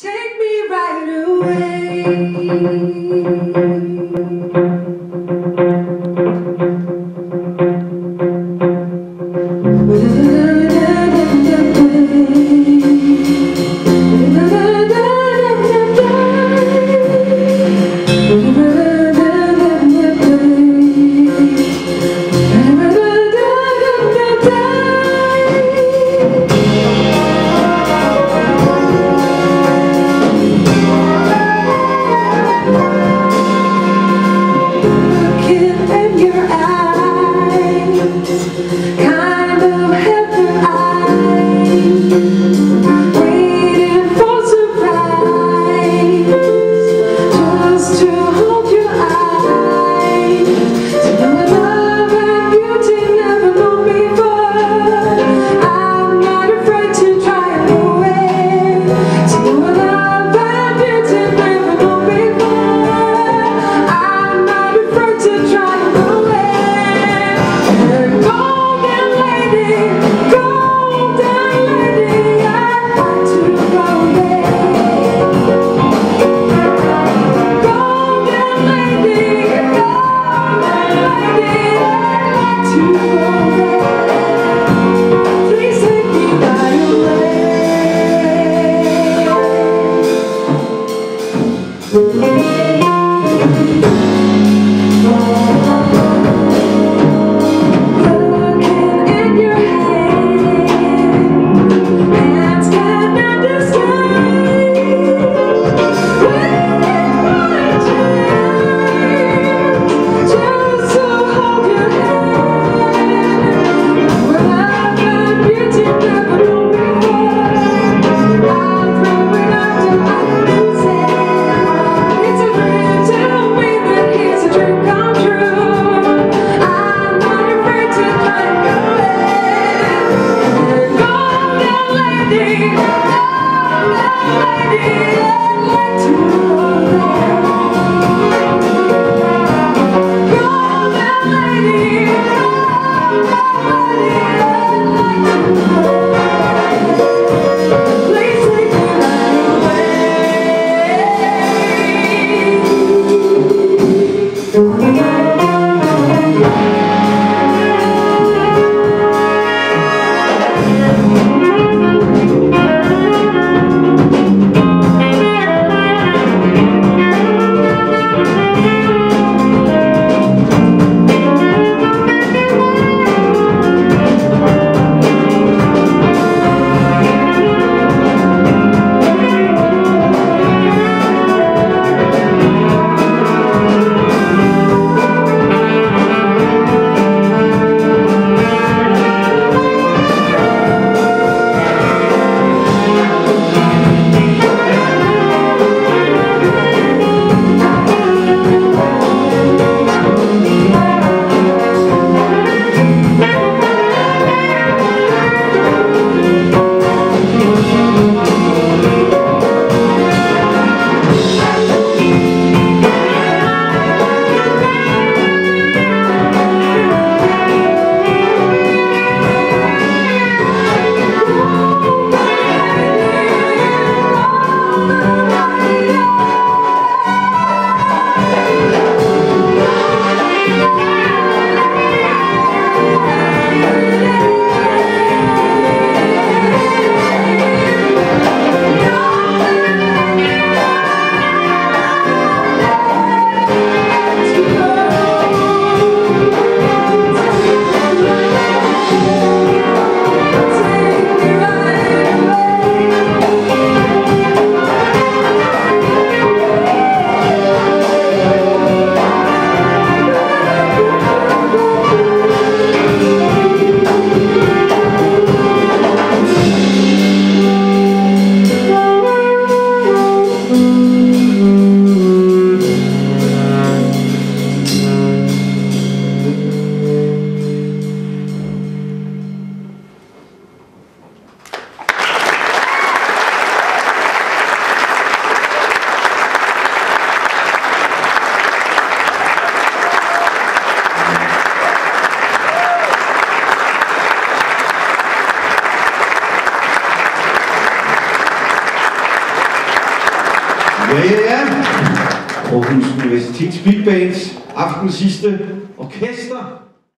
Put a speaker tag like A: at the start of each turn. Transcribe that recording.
A: Take me right away.
B: Ja, ja, ja. Aarhus Universitets Big Bands, aftens sidste orkester.